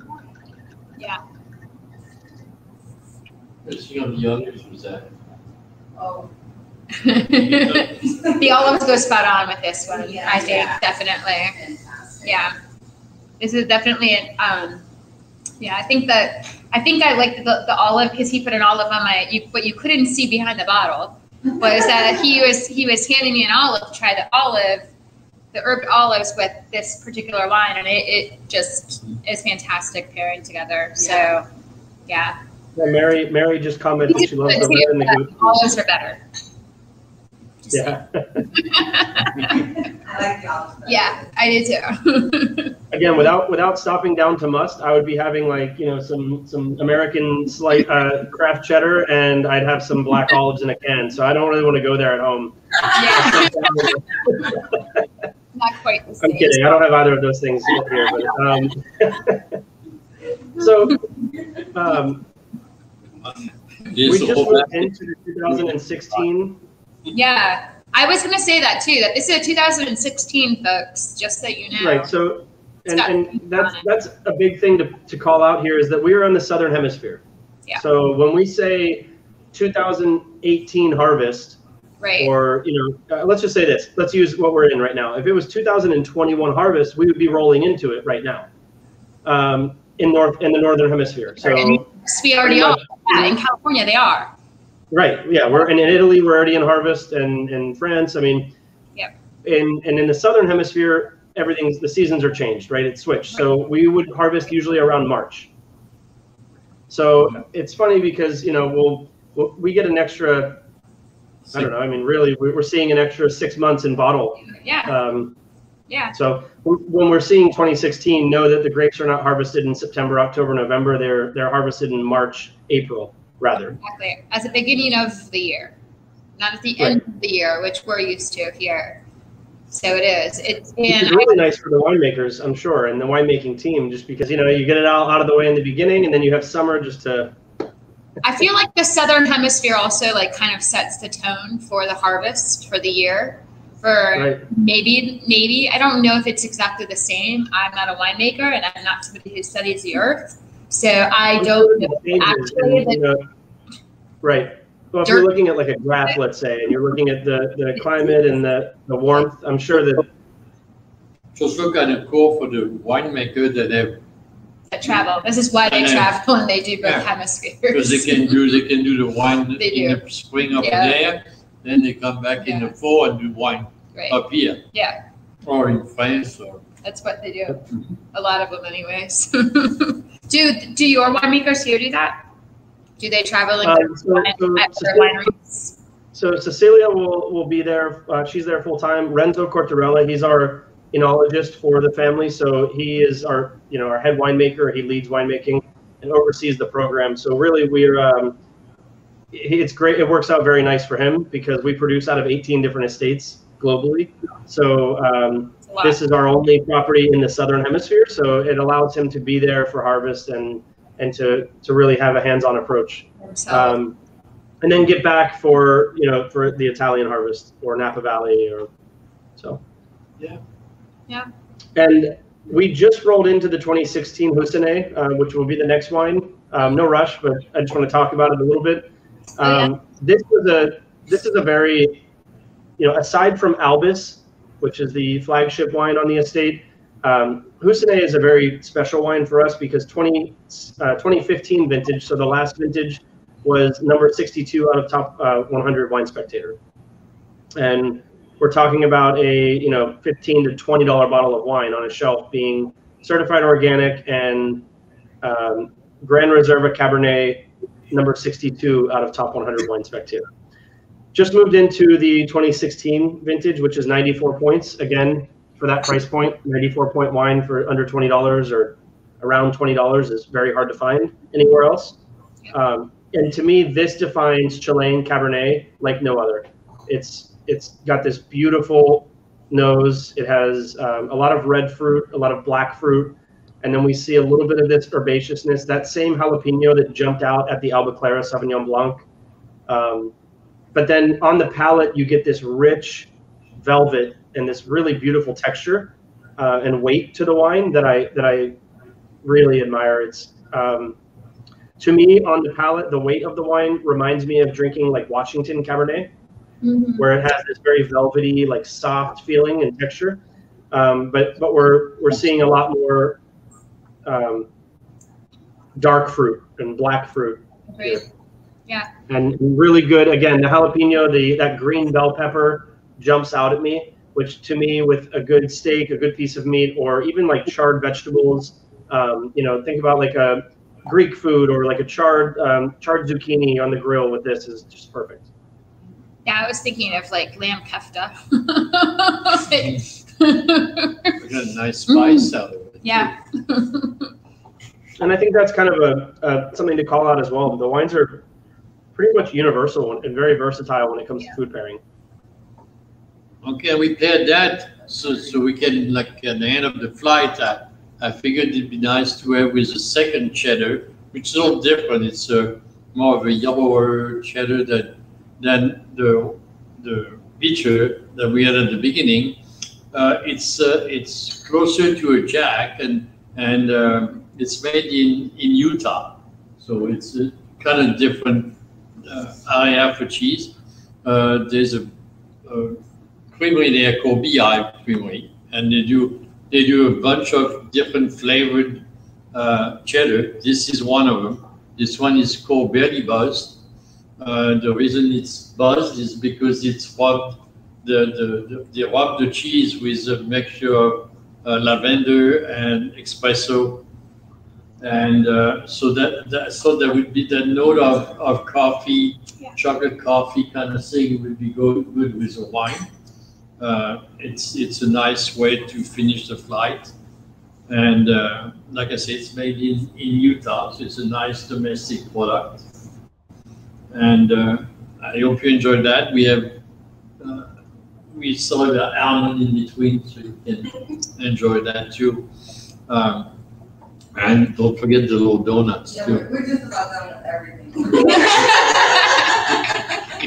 Anything on the olives with that? Oh, the olives go spot on with this one. Yeah, I think yeah. definitely. fantastic. Yeah, this is definitely an, um, yeah. I think that I think I liked the, the olive because he put an olive on my. You, what you couldn't see behind the bottle was that he was he was handing me an olive to try the olive, the herbed olives with this particular wine, and it, it just is fantastic pairing together. So, yeah, Yeah, Mary Mary just commented she loves the red and the goat. olives are better. Just Yeah. I like the olives. Yeah, I do too. Again, without without stopping down to must, I would be having like you know some some American slight uh, craft cheddar, and I'd have some black olives in a can. So I don't really want to go there at home. yeah, not quite the same. I'm kidding. I don't have either of those things up here. But, um, so um, we just whole into the 2016. Yeah, I was gonna say that too. That this is a 2016, folks. Just so you know. Right. So, and, and that's that's a big thing to, to call out here is that we are in the southern hemisphere. Yeah. So when we say 2018 harvest, Right. or you know, uh, let's just say this. Let's use what we're in right now. If it was 2021 harvest, we would be rolling into it right now, um, in north in the northern hemisphere. So. And we already are. Yeah, in California they are. Right. Yeah. We're and in Italy. We're already in harvest, and in France. I mean. yeah. In and in the southern hemisphere, everything's the seasons are changed. Right. It's switched. So we would harvest usually around March. So it's funny because you know we'll, we'll we get an extra. I don't know. I mean, really, we- we're seeing an extra six months in bottle. Yeah. Um, Yeah. so when we're seeing 2016, know that the grapes are not harvested in September, October, November. They're they're harvested in March, April, rather. Exactly. At the beginning of the year, not at the end of the year, which we're used to here. So it is. It's is really nice for the winemakers, I'm sure, and the winemaking team, just because you know you get it all out of the way in the beginning, and then you have summer just to. I feel like the southern hemisphere also like kind of sets the tone for the harvest for the year. For Right. maybe maybe I don't know if it's exactly the same. I'm not a winemaker and I'm not somebody who studies the earth, so I I'm don't know actually and, you know, right. Well, if you're looking at like a graph, let's say, and you're looking at the, the climate and the, the warmth, I'm sure that Just look at the core for the winemaker that have, that travel. This is why they And travel and they do both Yeah. hemispheres. because they can do, they can do the wine in do. the spring up Yeah. there, then they come back in the Yeah. fall and do wine Right. up here. Yeah. Or in France or. That's what they do. A lot of them, anyways. do do your winemakers here do that? Do they travel and Um, so- wine so- at so- their wineries? So Cecilia will, will be there. Uh, she's there full time. Renzo Cotarella, he's our enologist for the family. So he is our, you know, our head winemaker. He leads winemaking and oversees the program. So really, we're, um, he- it's great. It works out very nice for him because we produce out of 18 different estates globally. So um, It's a lot. this is our only property in the southern hemisphere. So it allows him to be there for harvest and and to to really have a hands-on approach um, and then get back for you know for the Italian harvest or Napa Valley or so. Yeah. Yeah. And we just rolled into the 2016 Hussonet, uh, which will be the next wine. Um, no rush, but I just want to talk about it a little bit. Oh, Um, This was a this is a very you know aside from Albis, which is the flagship wine on the estate. Um, is a very special wine for us because 20, uh, 2015 vintage, so the last vintage was number 62 out of top uh, 100 wine spectator. And we're talking about a, you know, 15 to $20 bottle of wine on a shelf being certified organic and um, Grand Reserva Cabernet number 62 out of top 100 wine spectator. Just moved into the 2016 vintage, which is 94 points. Again, for that price point, 94 point wine for under $20 or around $20 is very hard to find anywhere else. Um, and to me, this defines Chilean Cabernet like no other. It's it's got this beautiful nose. It has um, a lot of red fruit, a lot of black fruit, and then we see a little bit of this herbaceousness. That same jalapeno that jumped out at the Albaclaro Sauvignon Blanc. Um, but then on the palate, you get this rich velvet and this really beautiful texture uh, and weight to the wine that I that I really admire. It's um, to me on the palate, the weight of the wine reminds me of drinking like Washington Cabernet, Mhm. where it has this very velvety, like soft feeling and texture. Um, but but we're we're seeing a lot more um, dark fruit and black fruit Great. and really good. Again, the jalapeno, the that green bell pepper jumps out at me, which to me, with a good steak, a good piece of meat, or even like charred vegetables, um, you know, think about like a Greek food or like a charred um, charred zucchini on the grill with this is just perfect. Yeah, I was thinking of like lamb kefta. We got a nice spice out of it. Yeah. Mm. And I think that's kind of a, a something to call out as well. The wines are pretty much universal and very versatile when it comes to food pairing. Okay, we paired that so, so we can, like, at the end of the flight, I, I figured it'd be nice to have with a second cheddar, which is a little different. It's a, more of a yellower cheddar that, than the, the feature that we had at the beginning. Uh, it's, uh, it's closer to a Jack and, and, um, it's made in, in Utah. So it's a kind of different, uh, area for cheese. Uh, there's a, a creamery there called BI Creamery, and they do they do a bunch of different flavored uh, cheddar. This is one of them. This one is called Barely Buzzed. Uh, the reason it's buzzed is because it's rubbed the the, the rub the cheese with a mixture of uh, lavender and espresso, and uh, so that, that so there would be that note of, of coffee, Yeah. chocolate coffee kind of thing would be good good with a wine. Uh, it's it's a nice way to finish the flight, and uh, like I said, it's made in, in Utah, so it's a nice domestic product. And uh, I hope you enjoyed that. We have uh, we saw the almond in between, so you can enjoy that too. Um, and don't forget the little donuts Yeah, too. we're, we're just about done with everything.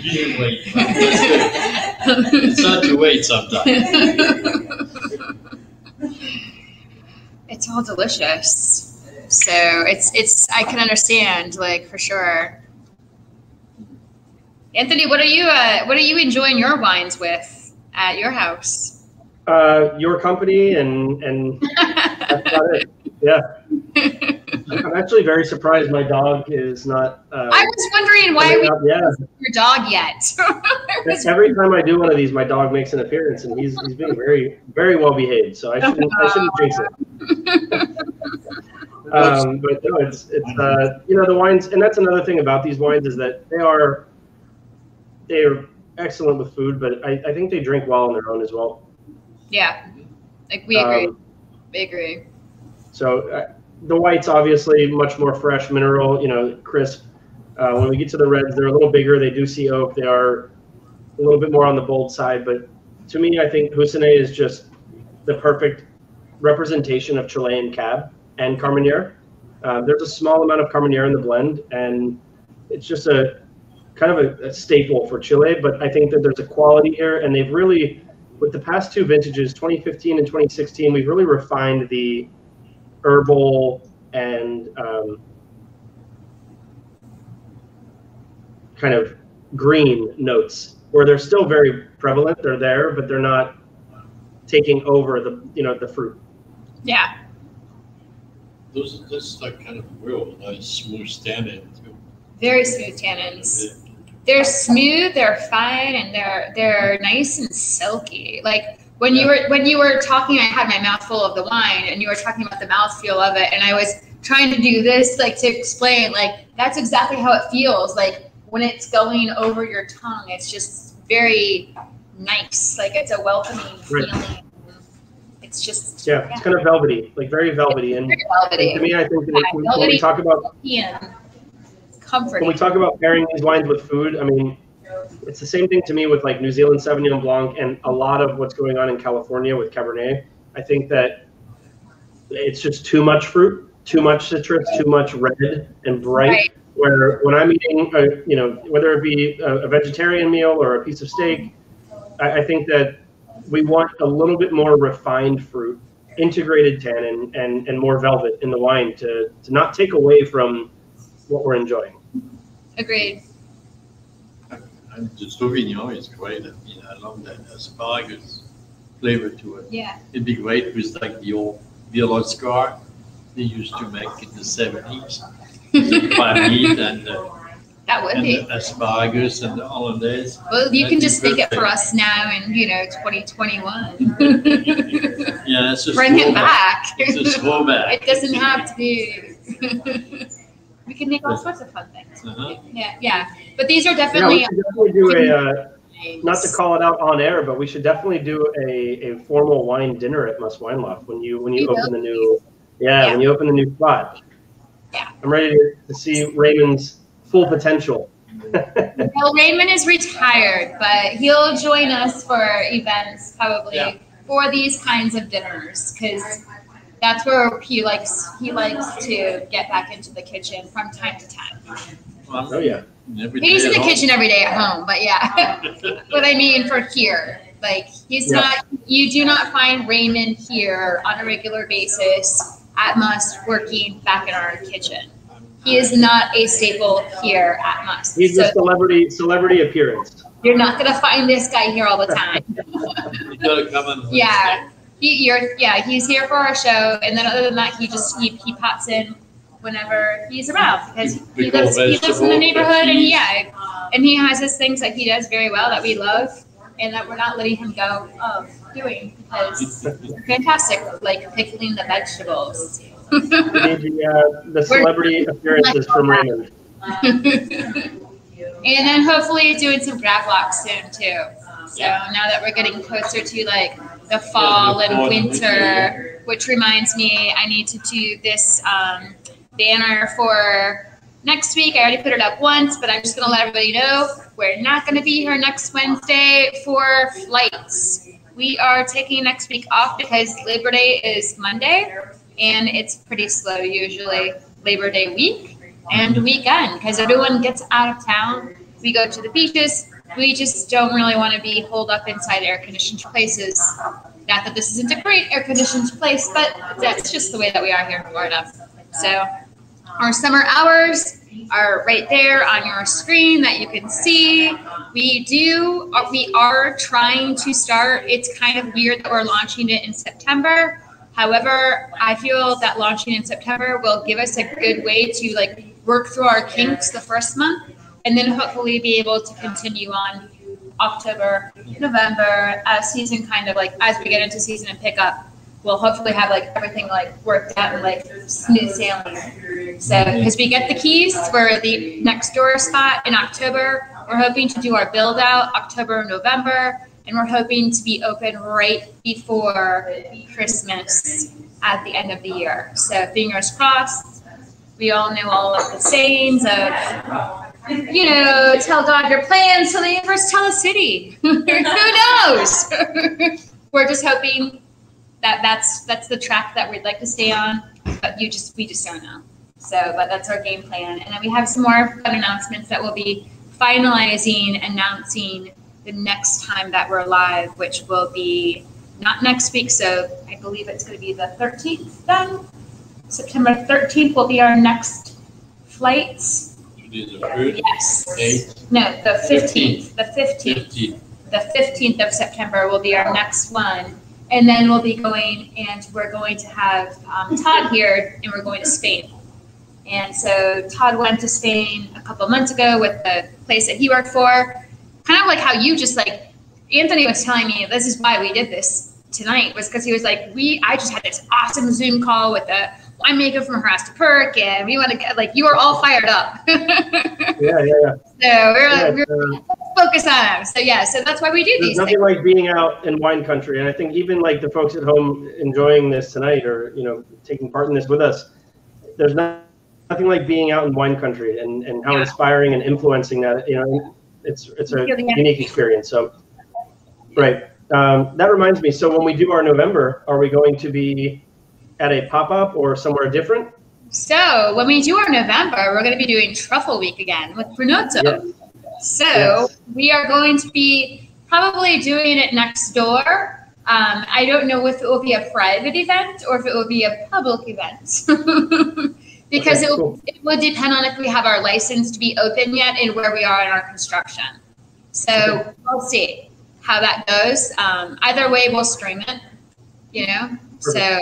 You can wait. It's hard to wait sometimes. it's all delicious. So it's it's I can understand like for sure. Anthony, what are you uh, what are you enjoying your wines with at your house? Uh, your company and and that's about it. Yeah. I'm actually very surprised my dog is not. Uh, I was wondering why we up. Yeah. your dog yet. Every time I do one of these, my dog makes an appearance, and he's he's being very very well behaved. So I shouldn't I shouldn't jinx it. Um, but no, it's it's uh, you know the wines, and that's another thing about these wines is that they are they are excellent with food, but I, I think they drink well on their own as well. yeah, like we agree. Um, we agree. So uh, the whites obviously much more fresh, mineral, you know, crisp. Uh, when we get to the reds, they're a little bigger. They do see oak. They are a little bit more on the bold side. But to me, I think Hussonet is just the perfect representation of Chilean Cab and Carmenere. Uh, there's a small amount of Carmenere in the blend, and it's just a kind of a, a staple for Chile. But I think that there's a quality here, and they've really, with the past two vintages, 2015 and 2016, we've really refined the herbal and um, kind of green notes where they're still very prevalent they're there but they're not taking over the you know the fruit Yeah, Those, this is like kind of real nice smooth tannin too. very smooth tannins. They're smooth, they're fine, and they're they're nice and silky. Like when you were when you were talking, I had my mouth full of the wine, and you were talking about the mouthfeel of it, and I was trying to do this like to explain like that's exactly how it feels like when it's going over your tongue. It's just very nice, like it's a welcoming Right. feeling. It's just yeah it's kind of velvety like very velvety and, very and velvety, to me i think that when, when we talk about and when we talk about pairing these wines with food i mean it's the same thing to me with like new zealand sauvignon blanc and a lot of what's going on in california with cabernet. I think that it's just too much fruit too much citrus too much red and bright. Right. where when I'm eating, a, you know, whether it be a, a vegetarian meal or a piece of steak, I, I think that we want a little bit more refined fruit, integrated tannin, and, and more velvet in the wine to, to not take away from what we're enjoying. Agreed. And the Sauvignon is great. I mean, I love that asparagus flavor to it. Yeah. It'd be great with like the old Veal Oscar they used to make in the seventies. meat and, uh, That would and be. the asparagus and the hollandaise. Well, you can That'd be just make it for us now in, you know, 2021. Yeah, it's just Bring it throwback. back. It's a throwback. It doesn't have to be. we can make all sorts of fun things. Uh-huh. Yeah, yeah. But these are Yeah, definitely. we should definitely do a, uh, not to call it out on air, but we should definitely do a, a formal wine dinner at Must Wine Loft when you when you We open the new yeah, Yeah. when you open the new spot. Yeah. I'm ready to, to see Raymond's full potential. Well, Raymond is retired, but he'll join us for events probably Yeah. for these kinds of dinners because that's where he likes he likes to get back into the kitchen from time to time. Well, Oh yeah. every He's in the home. kitchen every day at home, but yeah. what I mean for here. Like he's Yeah. not you do not find Raymond here on a regular basis at Must working back in our kitchen. He is not a staple here at Must. He's So the celebrity celebrity appearance. you're not gonna find this guy here all the time. You gotta come and. yeah. He you're yeah, he's here for our show and then other than that he just he, he pops in whenever he's around because We he lives, he lives in the neighborhood and yeah and he has his things that he does very well that we love and that we're not letting him go of doing because fantastic, like pickling the vegetables. We the, uh, the celebrity appearances from Raymond. and then hopefully doing some gravlax soon too. So now that we're getting closer to like the fall and winter, which reminds me, I need to do this um, banner for next week. I already put it up once, but I'm just gonna let everybody know we're not gonna be here next Wednesday for flights. We are taking next week off because Labor Day is Monday, and it's pretty slow usually Labor Day week and weekend because everyone gets out of town. We go to the beaches. We just don't really want to be holed up inside air conditioned places. Not that this isn't a great air conditioned place, but that's just the way that we are here in Florida. So Our summer hours are right there on your screen that you can see. We do, uh, we are trying to start. It's kind of weird that we're launching it in September. However, I feel that launching in September will give us a good way to like work through our kinks the first month and then hopefully be able to continue on October, November, as season kind of like as we get into season and pick up, we'll hopefully have like everything like worked out and like smooth sailing. So because we get the keys for the next door spot in October, we're hoping to do our build out October, November, and we're hoping to be open right before Christmas at the end of the year. So fingers crossed. We all know all of the sayings of you know, tell God your plans, tell the universe, tell the city. Who knows? We're just hoping that that's that's the track that we'd like to stay on, but you just we just don't know. So, but that's our game plan, and then we have some more fun announcements that we'll be finalizing, announcing the next time that we're live, which will be not next week. So I believe it's going to be the 13th. Then September 13th will be our next flight Yes. Eight. No, the fifteenth, the fifteenth, Fifteen. the fifteenth of September will be our next one. And then we'll be going, and we're going to have um, Todd here, and we're going to Spain. And so Todd went to Spain a couple months ago with the place that he worked for. Kind of like how you just like, Anthony was telling me, this is why we did this tonight, was because he was like, we, I just had this awesome Zoom call with a winemaker from Haras de Pirque, and we want to get, like, you are all fired up. Yeah, yeah, yeah. So we're, Yeah, we're uh, focused on them. So yeah, so that's why we do There's these nothing things. like being out in wine country, and I think even like the folks at home enjoying this tonight, or you know, taking part in this with us. There's not, nothing like being out in wine country, and and how Yeah. inspiring and influencing that. You know, it's it's a Feel the energy. unique experience. So, right. Um, that reminds me. So when we do our November, are we going to be at a pop up or somewhere different? So when we do our November, we're going to be doing Truffle Week again with Brunotto. Yes. So Yes. we are going to be probably doing it next door. Um, I don't know if it will be a private event or if it will be a public event. because Okay, it, will, cool. it would depend on if we have our license to be open yet and where we are in our construction. So we'll see how that goes. Um, either way, we'll stream it, you know? So,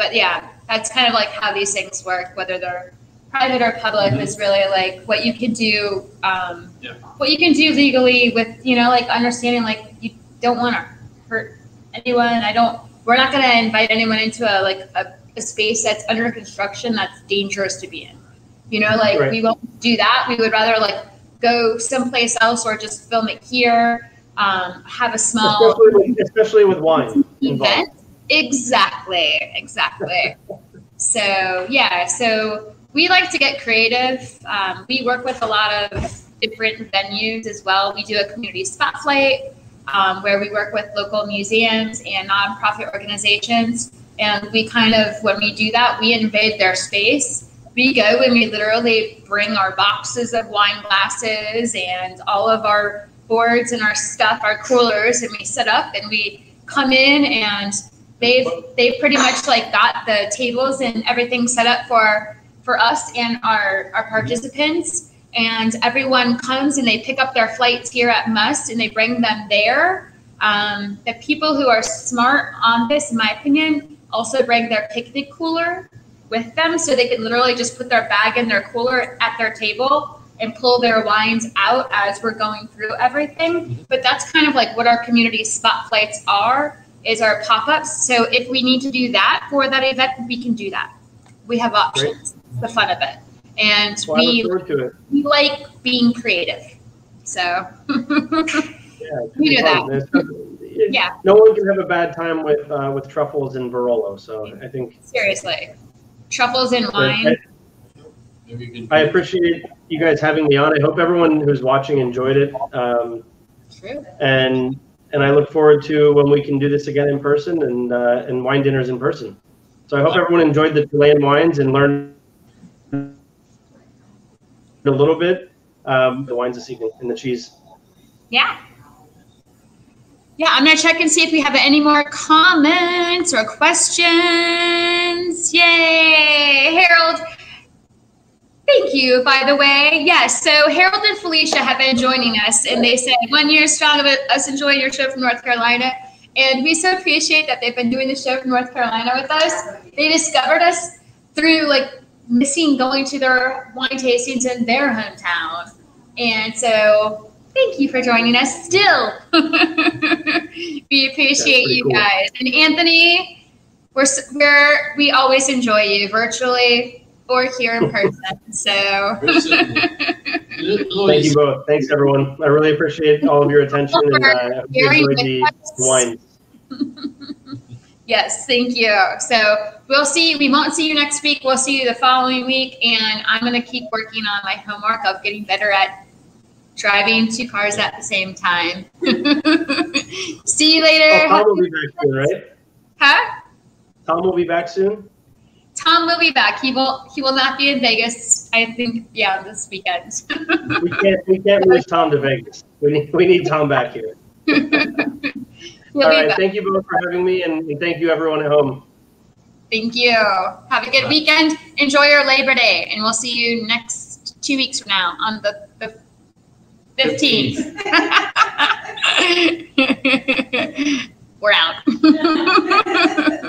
but yeah, that's kind of like how these things work, whether they're private or public is really like what you can do, um, Yeah. what you can do legally with, you know, like understanding like you don't want to hurt anyone. I don't, we're not going to invite anyone into a, like a, a space that's under construction that's dangerous to be in. You know, like Right. we won't do that. We would rather like go someplace else or just film it here. Um, have a small Especially with, especially with wine involved. event. Exactly, exactly. so yeah, so we like to get creative. Um, we work with a lot of different venues as well. We do a community spotlight um, where we work with local museums and nonprofit organizations. And we kind of, when we do that, we invade their space. We go and we literally bring our boxes of wine glasses and all of our boards and our stuff, our coolers, and we set up and we come in and they've they've pretty much like got the tables and everything set up for for us and our our participants. And everyone comes and they pick up their flights here at must and they bring them there. Um, the people who are smart on this in my opinion also bring their picnic cooler with them so they can literally just put their bag in their cooler at their table and pull their wines out as we're going through everything. But that's kind of like what our community spotlights are is our pop-ups. So if we need to do that for that event, we can do that. We have options. The fun of it, and we, look forward to it. we like being creative. So Yeah, it could You be know fun. Yeah. No one can have a bad time with uh, with truffles and Barolo. So I think seriously, truffles and I, wine. Maybe. I appreciate you guys having me on. I hope everyone who's watching enjoyed it. Um, True. and and I look forward to when we can do this again in person and uh, and wine dinners in person. So I hope everyone enjoyed the Chilean wines and learned a little bit um, the wines this evening and the cheese. Yeah. Yeah, I'm gonna check and see if we have any more comments or questions. Yay, Harold. Thank you, by the way. Yes, so Harold and Felicia have been joining us, and they said one year strong of us enjoying your show from North Carolina. And we so appreciate that they've been doing the show from North Carolina with us. They discovered us through like missing going to their wine tastings in their hometown. And so thank you for joining us still. we appreciate you cool. guys. And Anthony, we're, we're, we always enjoy you virtually or here in person. So Thank you both. Thanks, everyone. I really appreciate all of your attention and uh, Very enjoyed the much. wine. Yes, thank you. So we'll see. We won't see you next week. We'll see you the following week, and I'm going to keep working on my homework of getting better at driving two cars at the same time. see you Oh, later. Tom will be back soon, right? Huh? Tom will be back soon. Tom will be back. He will. He will not be in Vegas. I think. Yeah, this weekend. We can't we can't lose Tom to Vegas. We need we need Tom back here. He'll All be right. back. Thank you both for having me, and and thank you everyone at home. Thank you. Have a good weekend. Enjoy your Labor Day, and we'll see you next two weeks from now on the the fifteenth. We're out.